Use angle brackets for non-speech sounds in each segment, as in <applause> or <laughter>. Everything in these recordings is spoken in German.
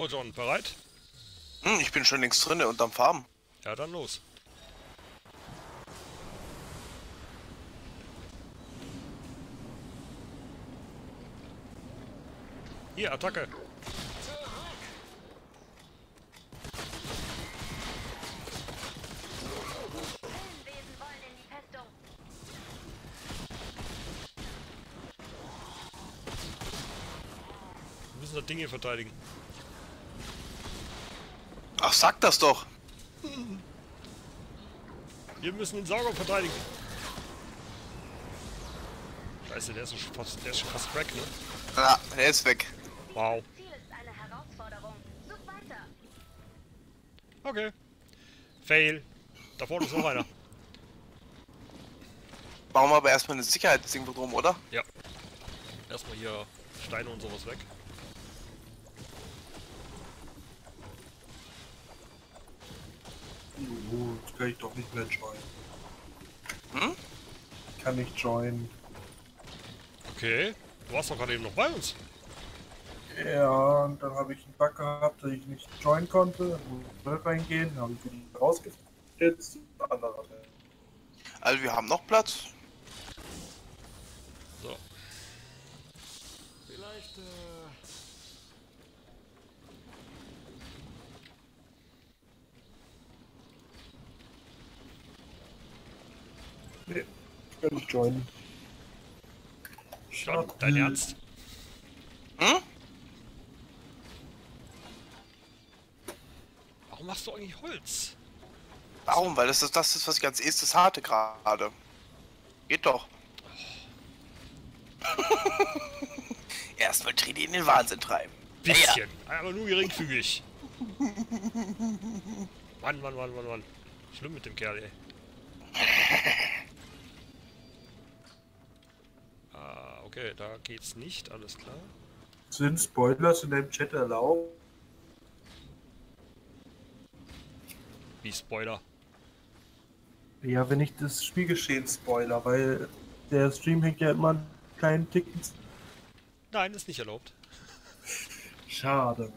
Oh John, bereit? Hm, ich bin schon längst drinne und am Farben. Ja, dann los. Hier, Attacke. Wir müssen das Ding hier verteidigen. Sag das doch. Wir müssen den Sauger verteidigen. Scheiße, der ist schon fast, der ist schon fast crack, ne? Ja, er ist weg. Wow. Okay. Fail. Da vorne ist noch einer. Bauen wir aber erstmal eine Sicherheitsding drum, oder? Ja. Erstmal hier Steine und sowas weg. Uh, jetzt kann ich doch nicht mehr joinen. Hm? Ich kann nicht joinen. Okay. Du warst doch gerade eben noch bei uns. Ja, und dann habe ich einen Bug gehabt, dass ich nicht joinen konnte. Muss reingehen, habe ich wieder rausgefunden. Jetzt ein anderer. Also wir haben noch Platz. So. Vielleicht, äh... Nee, ich kann nicht joinen. John, dein Ernst? Hm? Warum machst du eigentlich Holz? Warum? Weil das ist das, ist, was ich als erstes hatte gerade. Geht doch. <laughs> Erstmal Trini in den Wahnsinn treiben. Bisschen. Aber nur geringfügig. Mann, Mann, Mann, Mann, Mann. Schlimm mit dem Kerl, ey. Okay, da geht's nicht, alles klar. Sind Spoilers in dem Chat erlaubt? Wie Spoiler. Ja, wenn ich das Spielgeschehen spoiler, weil der Stream hängt ja immer einen kleinen Ticken. Nein, ist nicht erlaubt. Schade.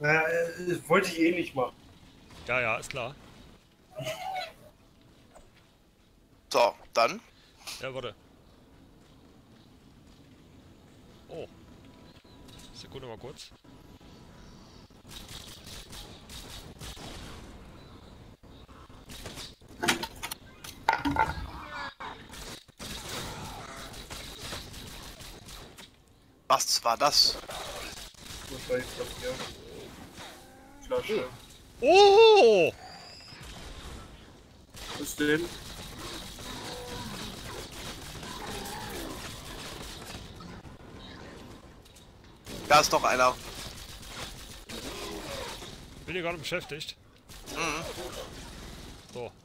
Ja, äh, wollte ich eh nicht machen. Ja, ja, ist klar. So, dann. Ja, warte. Oh. Sekunde mal kurz. Was war das? Wahrscheinlich das hier. Flasche. Oh! Was denn? Da ist noch einer. Bin hier gerade beschäftigt. So. <laughs>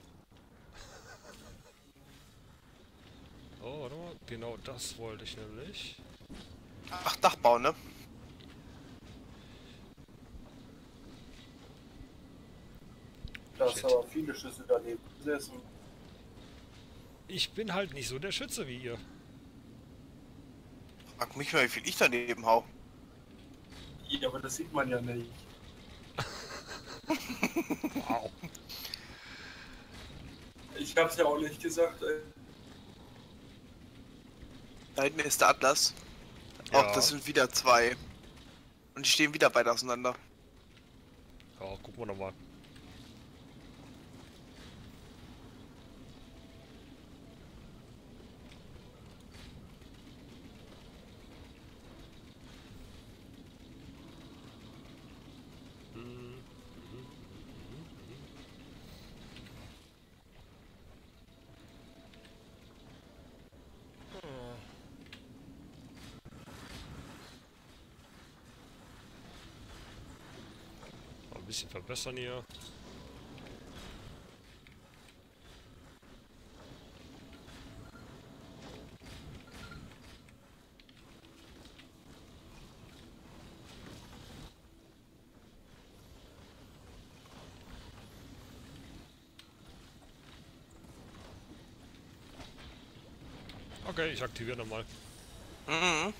Oh, warte mal. Genau das wollte ich nämlich. Ach, Dachbau, ne? Da ist aber viele Schüsse daneben gesessen. Ich bin halt nicht so der Schütze wie ihr. Frag mich mal, wie viel ich daneben hau. Ja, aber das sieht man ja nicht. Wow. Ich hab's ja auch nicht gesagt, ey. Da hinten ist der Atlas. Ja. Auch das sind wieder zwei. Und die stehen wieder weit auseinander. Ja, gucken wir nochmal. Mal ein bisschen verbessern hier. Okay, ich aktiviere nochmal. Mhm.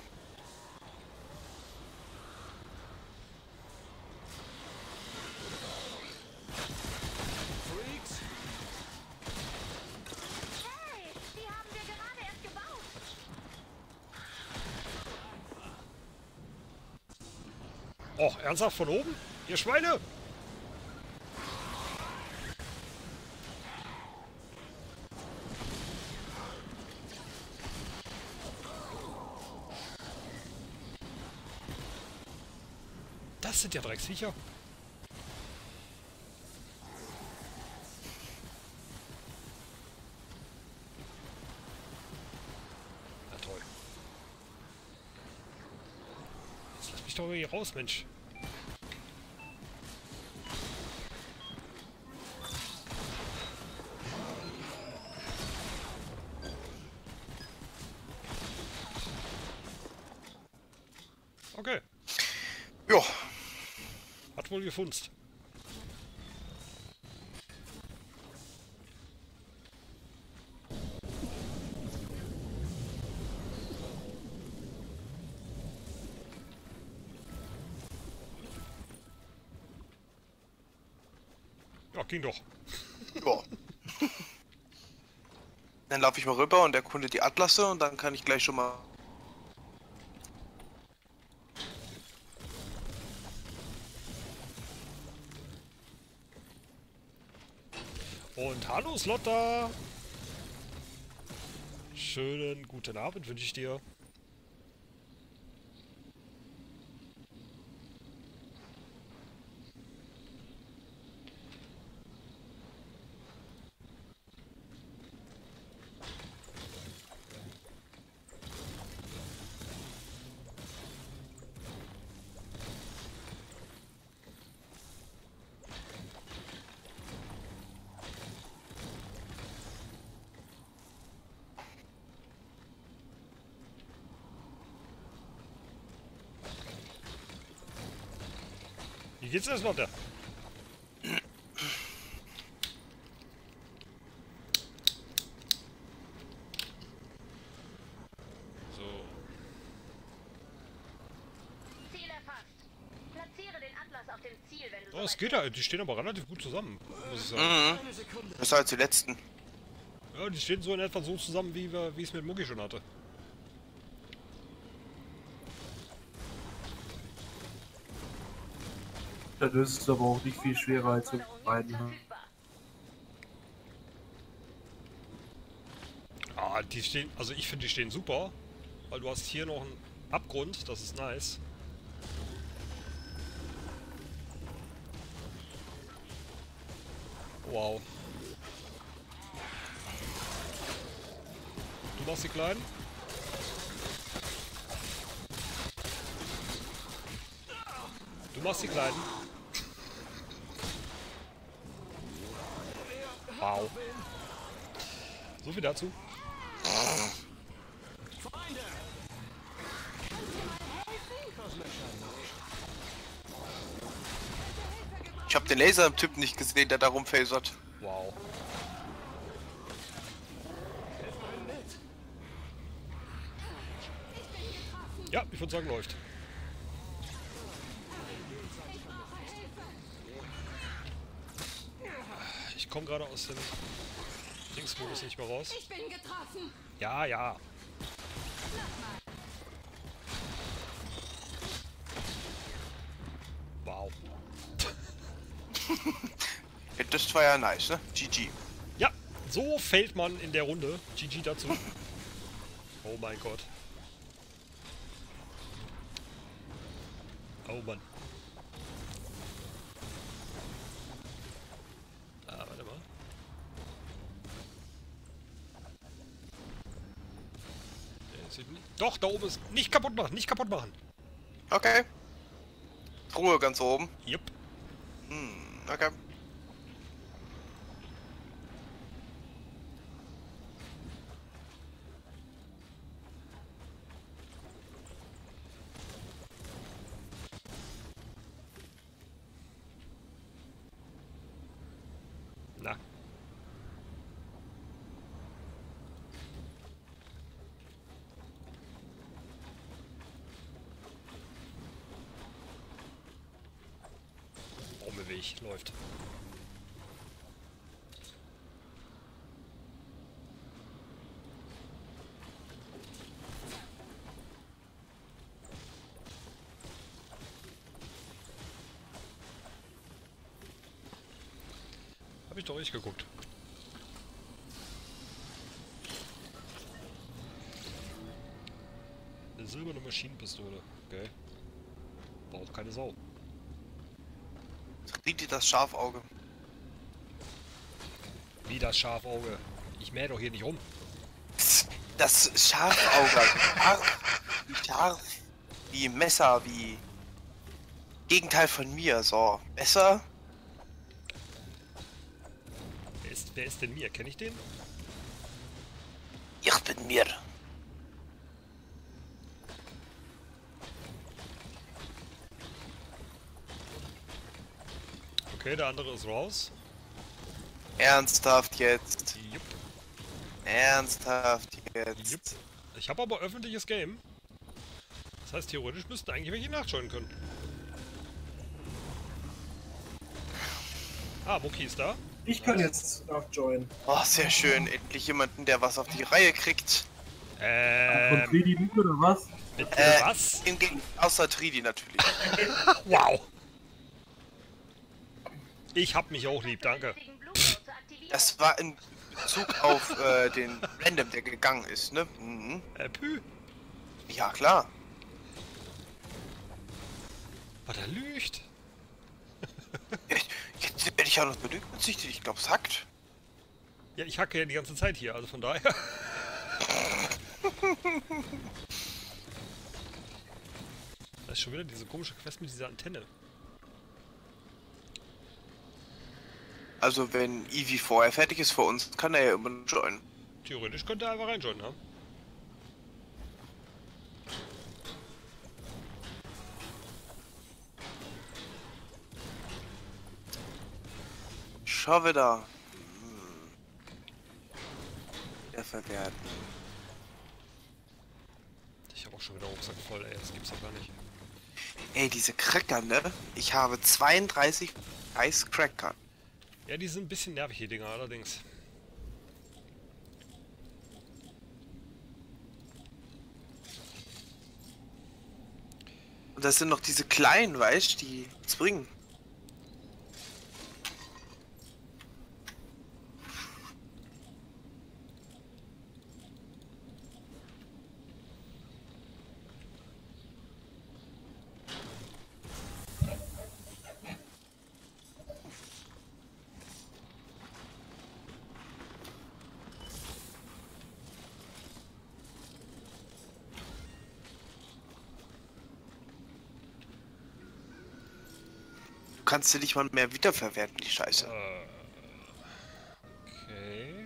Och, ernsthaft von oben? Ihr Schweine! Das sind ja Drecksviecher. Na toll. Jetzt lass mich doch hier raus, Mensch. Okay, Ja, hat wohl gefunzt. Ging doch. ja. Dann laufe ich mal rüber und erkunde die Atlasse und dann kann ich gleich schon mal. Und hallo Slotter! Schönen guten Abend wünsche ich dir. Auf dem Ziel, wenn du oh, es geht ja. Die stehen aber relativ gut zusammen, muss ich sagen. Mhm. Das sind halt die letzten. Ja, die stehen so in etwa so zusammen, wie, wir, wie ich es mit Mucki schon hatte. Das ist aber auch nicht viel schwerer als Herausforderung beiden. Ah, die stehen, also ich finde, die stehen super. Weil du hast hier noch einen Abgrund, das ist nice. Wow. Du machst die Kleinen? Du machst die Kleinen. Wow. So viel dazu. Ich habe den Laser im Typ nicht gesehen, der da rumphasert. Wow. Ja, ich würde sagen, läuft. Ich komme gerade aus dem Dingsmodus nicht mehr raus. Ich bin getroffen. Ja, ja. Wow. Ja, <laughs> Das war ja nice, ne? GG. Ja, so fällt man in der Runde. GG dazu. <laughs> Oh mein Gott. Oh Mann. Ah, warte mal. Nicht- Doch, da oben ist. Nicht kaputt machen, nicht kaputt machen. Okay. Ruhe ganz oben. Jupp. Hm, okay. ich. Läuft. Habe ich doch nicht geguckt. Eine silberne Maschinenpistole. Okay. Braucht keine Sau. Riecht dir das Schafauge? Wie das Schafauge. Ich mähe doch hier nicht rum. Das Schafauge. Wie scharf. Wie Messer, wie. Gegenteil von mir. So. Messer? Wer ist, wer ist denn mir? Kenne ich den? Ich bin mir. Okay, der andere ist raus. Ernsthaft jetzt. Jupp, Ernsthaft jetzt. jupp. Ich habe aber öffentliches Game. Das heißt, theoretisch müssten eigentlich welche nachschauen können. Ah, Mucki ist da. Ich kann jetzt nachjoinen. Oh, sehr schön. Endlich jemanden, der was auf die Reihe kriegt. Von Ähm, Greedy Luke oder was? bitte Äh, was? Im Gegen außer Tridi natürlich. <laughs> Wow. Ich hab mich auch lieb, danke. Das war in Bezug auf äh, den Random, der gegangen ist, ne? Mhm. Äh, pü. Ja, klar. Was er lügt. Jetzt, jetzt werde ich auch noch belügt bezichtigt. Ich glaube, es hackt. Ja, ich hacke ja die ganze Zeit hier, also von daher. <laughs> Das ist schon wieder diese komische Quest mit dieser Antenne. Also, wenn Eevee vorher fertig ist für uns, kann er ja immer joinen. Theoretisch könnte er einfach reinschauen, ne? Schau wieder. Hm. Der verwerten. Ich habe auch schon wieder Rucksack voll, ey, das gibt's doch gar nicht. Ey, diese Cracker, ne? Ich habe 32 Eis Cracker. Ja, die sind ein bisschen nervig, die Dinger, allerdings. Und das sind noch diese kleinen, weißt du, die nichts bringen. Du kannst du nicht mal mehr wiederverwerten, die Scheiße. Äh, okay.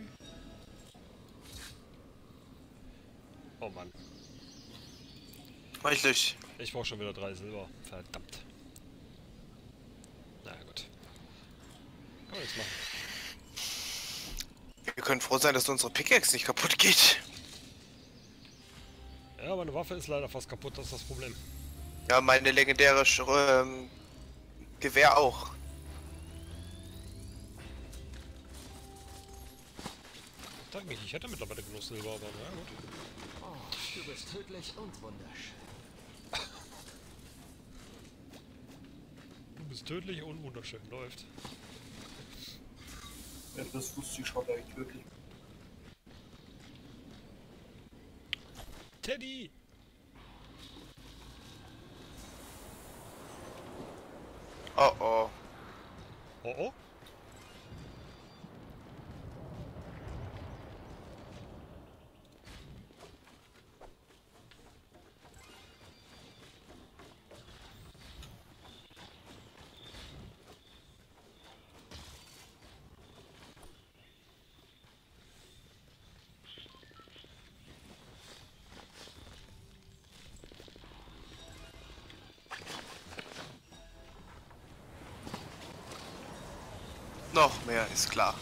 Oh Mann, Reichlich. ich brauche schon wieder drei Silber. Verdammt. Na ja, gut. Kann man jetzt machen. Wir können froh sein, dass unsere Pickaxe nicht kaputt geht. Ja, meine Waffe ist leider fast kaputt, das ist das Problem. Ja, meine legendäre ähm, Gewehr auch. Ich dachte mich, ich hätte mittlerweile genug Silber, aber na gut. Oh, du bist tödlich und wunderschön. Du bist tödlich und wunderschön. Läuft. Ja, das wusste ich schon, da ich tödlich Teddy! Oh Noch mehr ist klar.